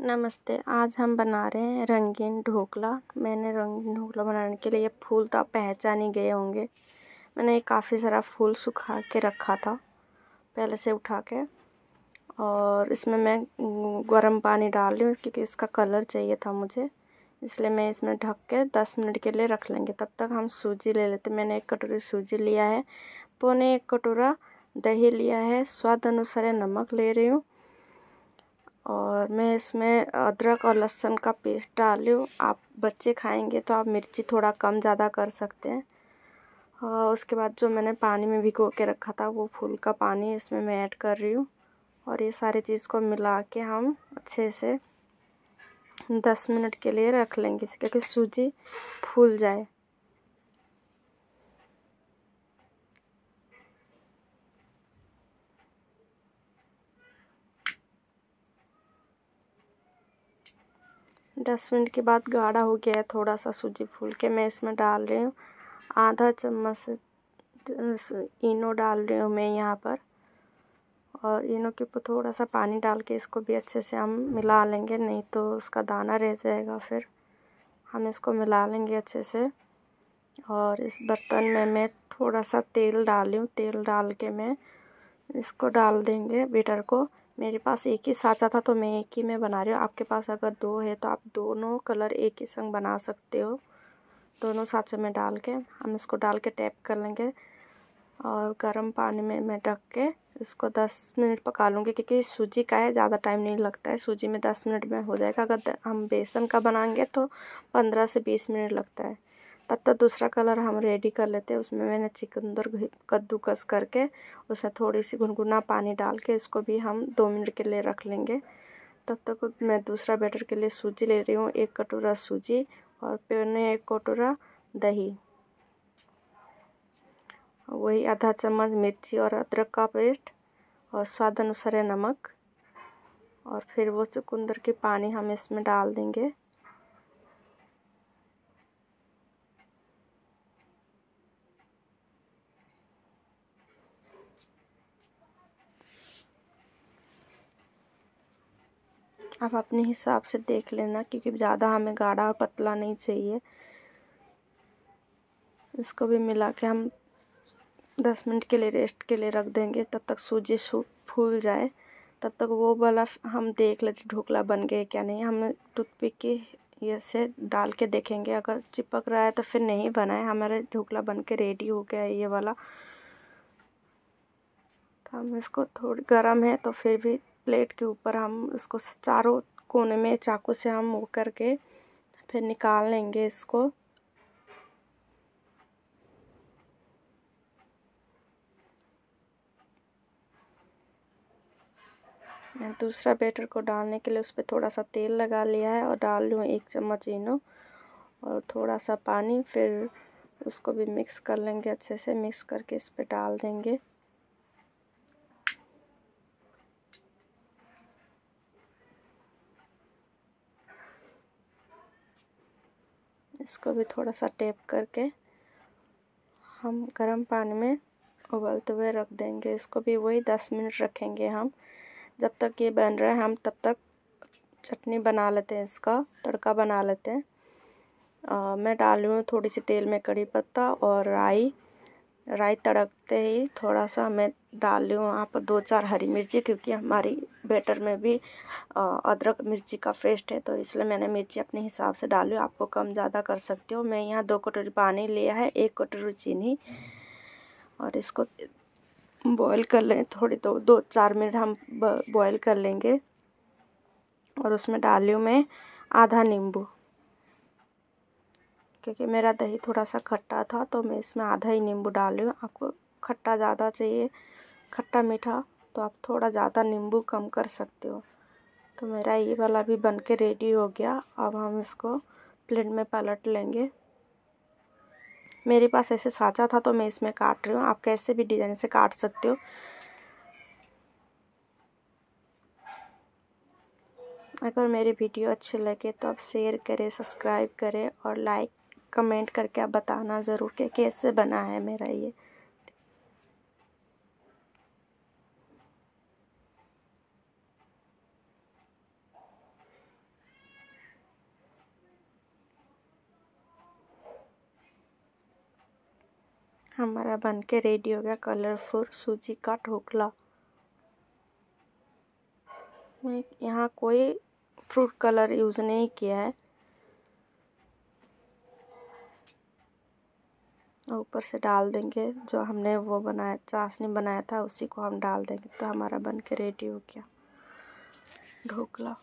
नमस्ते, आज हम बना रहे हैं रंगीन ढोकला। मैंने रंगीन ढोकला बनाने के लिए फूल तो आप पहचान ही गए होंगे। मैंने काफ़ी सारा फूल सुखा के रखा था, पहले से उठा के। और इसमें मैं गर्म पानी डाल रही हूँ क्योंकि इसका कलर चाहिए था मुझे। इसलिए मैं इसमें ढक के दस मिनट के लिए रख लेंगे। तब तक हम सूजी ले लेते मैंने एक कटोरी सूजी लिया है, पौने एक कटोरा दही लिया है। स्वाद अनुसार नमक ले रही हूँ। और मैं इसमें अदरक और लहसुन का पेस्ट डाल हूँ। आप बच्चे खाएँगे तो आप मिर्ची थोड़ा कम ज़्यादा कर सकते हैं। और उसके बाद जो मैंने पानी में भिगो के रखा था, वो फूल का पानी इसमें मैं ऐड कर रही हूँ। और ये सारी चीज़ को मिला के हम अच्छे से दस मिनट के लिए रख लेंगे, क्योंकि सूजी फूल जाए। दस मिनट के बाद गाढ़ा हो गया है थोड़ा सा सूजी फूल के। मैं इसमें डाल रही हूँ। आधा चम्मच इनो डाल रही हूँ मैं यहाँ पर। और इनो के ऊपर थोड़ा सा पानी डाल के इसको भी अच्छे से हम मिला लेंगे, नहीं तो उसका दाना रह जाएगा फिर। हम इसको मिला लेंगे अच्छे से। और इस बर्तन में मैं थोड़ा सा तेल डाल हूँ। तेल डाल के मैं इसको डाल देंगे, बेटर को। मेरे पास एक ही साँचा था तो मैं एक ही में बना रही हूँ। आपके पास अगर दो है तो आप दोनों कलर एक ही संग बना सकते हो। दोनों साँचे में डाल के, हम इसको डाल के टैप कर लेंगे और गर्म पानी में, मैं ढक के इसको 10 मिनट पका लूँगी क्योंकि सूजी का है, ज़्यादा टाइम नहीं लगता है। सूजी में 10 मिनट में हो जाएगा। अगर हम बेसन का बनाएँगे तो 15 से 20 मिनट लगता है। तब तक दूसरा कलर हम रेडी कर लेते हैं। उसमें मैंने चिकंदर कद्दूकस करके उसमें थोड़ी सी गुनगुना पानी डाल के इसको भी हम दो मिनट के लिए रख लेंगे। तब तक मैं दूसरा बैटर के लिए सूजी ले रही हूँ, एक कटोरा सूजी और पौने एक कटोरा दही। वही आधा चम्मच मिर्ची और अदरक का पेस्ट और स्वाद अनुसार नमक और फिर वो चुकंदर के पानी हम इसमें डाल देंगे। आप अपने हिसाब से देख लेना, क्योंकि ज़्यादा हमें गाढ़ा और पतला नहीं चाहिए। इसको भी मिला के हम दस मिनट के लिए रेस्ट के लिए रख देंगे, तब तक सूजी फूल जाए। तब तक वो वाला हम देख लेते ढोकला बन गए क्या नहीं। हम टूथपिक के ये से डाल के देखेंगे, अगर चिपक रहा है तो फिर नहीं बनाए हमारे ढोकला बन के रेडी हो गया है ये वाला। तो हम इसको थोड़ी, गर्म है तो फिर भी प्लेट के ऊपर हम इसको चारों कोने में चाकू से हम वो करके फिर निकाल लेंगे इसको। मैं दूसरा बैटर को डालने के लिए उस पर थोड़ा सा तेल लगा लिया है और डाल लूँ एक चम्मच इनो और थोड़ा सा पानी, फिर उसको भी मिक्स कर लेंगे अच्छे से, मिक्स करके इस पर डाल देंगे। इसको भी थोड़ा सा टेप करके हम गर्म पानी में उबलते हुए रख देंगे। इसको भी वही दस मिनट रखेंगे हम। जब तक ये बन रहा है हम तब तक चटनी बना लेते हैं इसका तड़का बना लेते हैं। आ, मैं डाल रही हूँ थोड़ी सी तेल में कड़ी पत्ता और राई। राई तड़कते ही थोड़ा सा मैं डाल रही हूँ वहाँ पर दो चार हरी मिर्ची क्योंकि हमारी बैटर में भी अदरक मिर्ची का पेस्ट है तो इसलिए मैंने मिर्ची अपने हिसाब से डाली आपको कम ज़्यादा कर सकते हो। मैं यहाँ दो कटोरी पानी लिया है, एक कटोरी चीनी और इसको बॉईल कर लें थोड़ी दो दो चार मिनट हम बॉईल कर लेंगे और उसमें डाली हूँ मैं आधा नींबू। क्योंकि मेरा दही थोड़ा सा खट्टा था तो मैं इसमें आधा ही नींबू डाल रही हूँ। आपको खट्टा ज़्यादा चाहिए, खट्टा मीठा तो आप थोड़ा ज़्यादा नींबू कम कर सकते हो। तो मेरा ये वाला भी बन के रेडी हो गया। अब हम इसको प्लेट में पलट लेंगे। मेरे पास ऐसे साँचा था तो मैं इसमें काट रही हूँ। आप कैसे भी डिज़ाइन से काट सकते हो। अगर मेरी वीडियो अच्छी लगे तो आप शेयर करें, सब्सक्राइब करें और लाइक कमेंट करके आप बताना ज़रूर कि कैसे बना है मेरा ये। हमारा बन के रेडी हो गया कलरफुल सूजी का ढोकला। मैं यहाँ कोई फ्रूट कलर यूज़ नहीं किया है। ऊपर से डाल देंगे, जो हमने वो बनाया, चाशनी बनाया था, उसी को हम डाल देंगे। तो हमारा बन के रेडी हो गया। ढोकला।